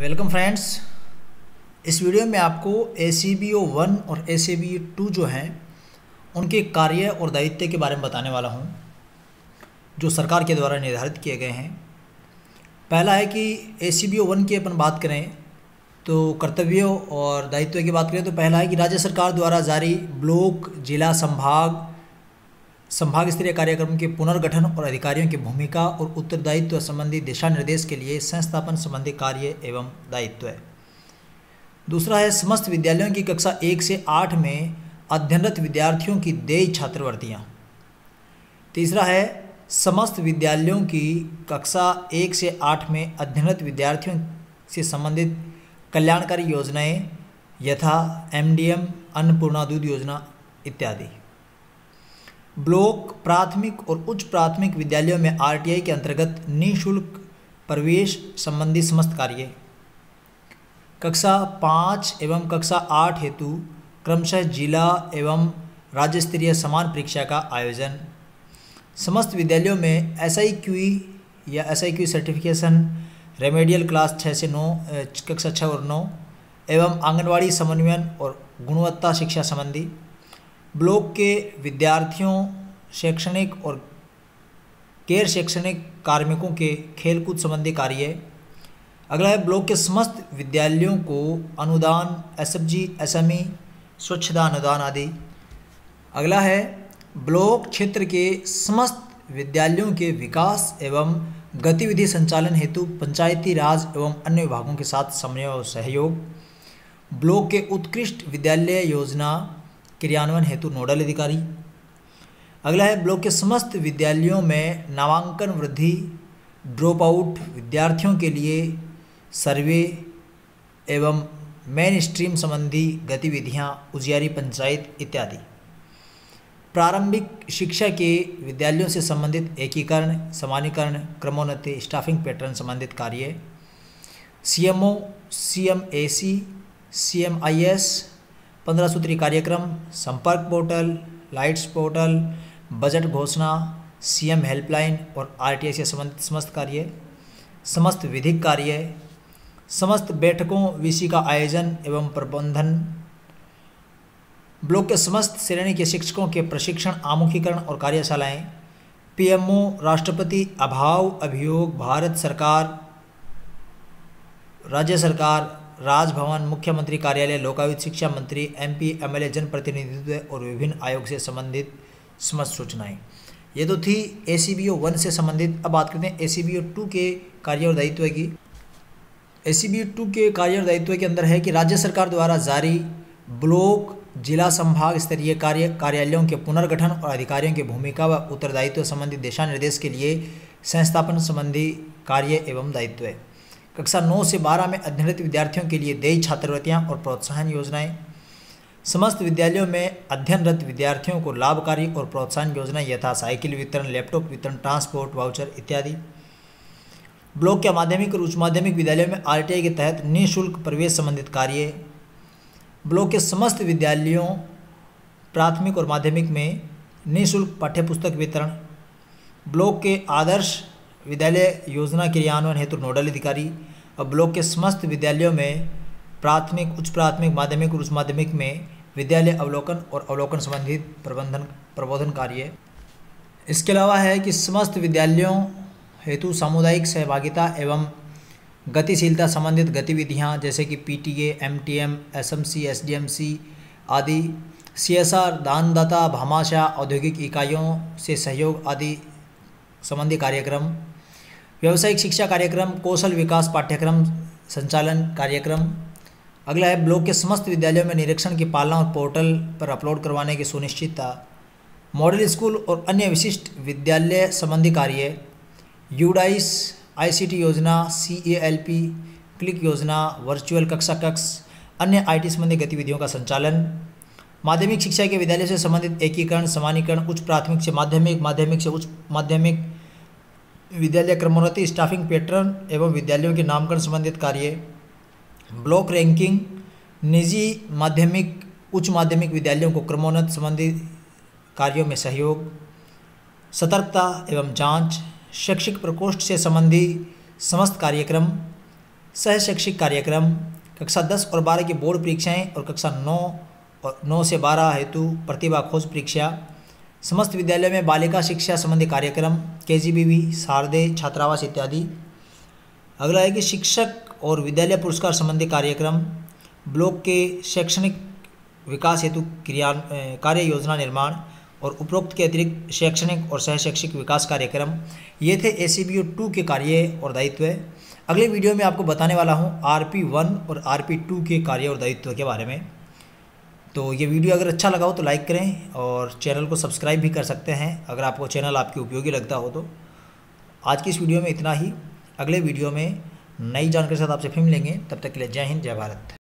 Welcome friends. इस video में आपको ए सी बी ओ वन और ए सी बी ओ टू जो हैं, उनके कार्य और दायित्व के बारे में बताने वाला हूँ, जो सरकार के द्वारा निर्धारित किए गए हैं। पहला है कि ए सी बी ओ वन की अपन बात करें तो कर्तव्यों और दायित्व की बात करें तो पहला है कि राज्य सरकार द्वारा जारी ब्लॉक, जिला संभाग संभाग स्तरीय कार्यक्रम के पुनर्गठन और अधिकारियों की भूमिका और उत्तरदायित्व संबंधी दिशा निर्देश के लिए संस्थापन संबंधी कार्य एवं दायित्व है। दूसरा है, समस्त विद्यालयों की कक्षा एक से आठ में अध्ययनरत विद्यार्थियों की देय छात्रवृत्तियाँ। तीसरा है, समस्त विद्यालयों की कक्षा एक से आठ में अध्ययनरत विद्यार्थियों से संबंधित कल्याणकारी योजनाएँ यथा एमडीएम, अन्नपूर्णा दूध योजना इत्यादि। ब्लॉक प्राथमिक और उच्च प्राथमिक विद्यालयों में आरटीआई के अंतर्गत निःशुल्क प्रवेश संबंधी समस्त कार्य। कक्षा पाँच एवं कक्षा आठ हेतु क्रमशः जिला एवं राज्य स्तरीय समान परीक्षा का आयोजन। समस्त विद्यालयों में एस आई क्यू या S I Q certification remedial class छः से नौ कक्षा छः और नौ, एवं आंगनवाड़ी समन्वयन और गुणवत्ता शिक्षा संबंधी ब्लॉक के विद्यार्थियों, शैक्षणिक और गैर शैक्षणिक कार्मिकों के खेलकूद संबंधी कार्य। अगला है ब्लॉक के समस्त विद्यालयों को अनुदान S F G S M E स्वच्छता अनुदान आदि। अगला है ब्लॉक क्षेत्र के समस्त विद्यालयों के विकास एवं गतिविधि संचालन हेतु पंचायती राज एवं अन्य विभागों के साथ समन्वय और सहयोग। ब्लॉक के उत्कृष्ट विद्यालय योजना क्रियान्वयन हेतु नोडल अधिकारी। अगला है ब्लॉक के समस्त विद्यालयों में नामांकन वृद्धि ड्रॉप आउट विद्यार्थियों के लिए सर्वे एवं मेन स्ट्रीम संबंधी गतिविधियाँ, उजियारी पंचायत इत्यादि। प्रारंभिक शिक्षा के विद्यालयों से संबंधित एकीकरण समानीकरण क्रमोन्नति स्टाफिंग पैटर्न संबंधित कार्य। सी एम ओ पंद्रह सूत्री कार्यक्रम, संपर्क पोर्टल, लाइट्स पोर्टल, बजट घोषणा, सीएम हेल्पलाइन और आरटीआई से संबंधित समस्त कार्य, समस्त विधिक कार्य, समस्त बैठकों विषय का आयोजन एवं प्रबंधन, ब्लॉक के समस्त श्रेणी के शिक्षकों के प्रशिक्षण, आमुखीकरण और कार्यशालाएँ, पीएमओ, राष्ट्रपति, अभाव, अभियोग, भारत सरकार, राज्य सरकार राजभवन मुख्यमंत्री कार्यालय, लोकायुक्त शिक्षा मंत्री एम एमपी, एमएलए, जनप्रतिनिधित्व और विभिन्न आयोग से संबंधित समस्त सूचनाएँ। ये तो थी ए सी बी ओ वन से संबंधित। अब बात करते हैं ए सी बी ओ टू के कार्य और दायित्व की। ए सी बी ओ टू के कार्य और दायित्व के अंदर है कि राज्य सरकार द्वारा जारी ब्लॉक, जिला संभाग स्तरीय कार्य, कार्यालयों के पुनर्गठन और अधिकारियों की भूमिका व उत्तरदायित्व संबंधी दिशा निर्देश के लिए संस्थापन संबंधी कार्य एवं दायित्व है। कक्षा नौ से बारह में अध्ययनरत विद्यार्थियों के लिए देय छात्रवृत्तियाँ और प्रोत्साहन योजनाएँ। समस्त विद्यालयों में अध्ययनरत विद्यार्थियों को लाभकारी और प्रोत्साहन योजना यथा साइकिल वितरण, लैपटॉप वितरण, ट्रांसपोर्ट वाउचर इत्यादि। ब्लॉक के माध्यमिक और उच्च माध्यमिक विद्यालयों में आर के तहत निःशुल्क प्रवेश संबंधित कार्य। ब्लॉक के समस्त विद्यालयों प्राथमिक और माध्यमिक में निःशुल्क पाठ्यपुस्तक वितरण। ब्लॉक के आदर्श विद्यालय योजना के क्रियान्वयन हेतु नोडल अधिकारी और ब्लॉक के समस्त विद्यालयों में प्राथमिक उच्च प्राथमिक माध्यमिक और उच्च माध्यमिक में विद्यालय अवलोकन और अवलोकन संबंधित प्रबंधन प्रबोधन कार्य। इसके अलावा है कि समस्त विद्यालयों हेतु सामुदायिक सहभागिता एवं गतिशीलता संबंधित गतिविधियाँ जैसे कि पीटीए, एमटीएम, एसएमसी, एसडीएमसी आदि सीएसआर दानदाता भामाशाह औद्योगिक इकाइयों से सहयोग आदि संबंधी कार्यक्रम व्यावसायिक शिक्षा कार्यक्रम, कौशल विकास पाठ्यक्रम, संचालन कार्यक्रम। अगला है, ब्लॉक के समस्त विद्यालयों में निरीक्षण की पालना और पोर्टल पर अपलोड करवाने की सुनिश्चितता। मॉडल स्कूल और अन्य विशिष्ट विद्यालय संबंधी कार्य। यूडाइस, आईसीटी योजना C A L P click योजना, वर्चुअल कक्षा कक्ष, अन्य आईटी संबंधी गतिविधियों का संचालन। माध्यमिक शिक्षा के विद्यालय से संबंधित एकीकरण, समानीकरण, उच्च प्राथमिक से माध्यमिक माध्यमिक से उच्च माध्यमिक विद्यालय क्रमोन्नति स्टाफिंग पैटर्न एवं विद्यालयों के नामकरण संबंधित कार्य ब्लॉक रैंकिंग निजी माध्यमिक, उच्च माध्यमिक विद्यालयों को क्रमोन्नत संबंधी कार्यों में सहयोग, सतर्कता एवं जाँच, शैक्षिक प्रकोष्ठ से संबंधी समस्त कार्यक्रम सह शैक्षिक कार्यक्रम, कक्षा दस और बारह की बोर्ड परीक्षाएँ और कक्षा नौ और नौ से बारह हेतु प्रतिभा खोज परीक्षा समस्त विद्यालय में बालिका शिक्षा संबंधी कार्यक्रम के जी शारदे, छात्रावास इत्यादि। अगला है कि शिक्षक और विद्यालय पुरस्कार संबंधी कार्यक्रम, ब्लॉक के शैक्षणिक विकास हेतु क्रिया कार्य योजना निर्माण और उपरोक्त के अतिरिक्त शैक्षणिक और सह शैक्षिक विकास कार्यक्रम। ये थे ए सी बी टू के कार्य और दायित्व। अगले वीडियो में आपको बताने वाला हूँ आर पी वन और आर पी टू के कार्य और दायित्व के बारे में। तो ये वीडियो अगर अच्छा लगा हो तो लाइक करें और चैनल को सब्सक्राइब भी कर सकते हैं अगर आपको चैनल आपके उपयोगी लगता हो तो। आज की इस वीडियो में इतना ही। अगले वीडियो में नई जानकारी के साथ आपसे फ़िल्म लेंगे तब तक के लिए जय हिंद, जय भारत।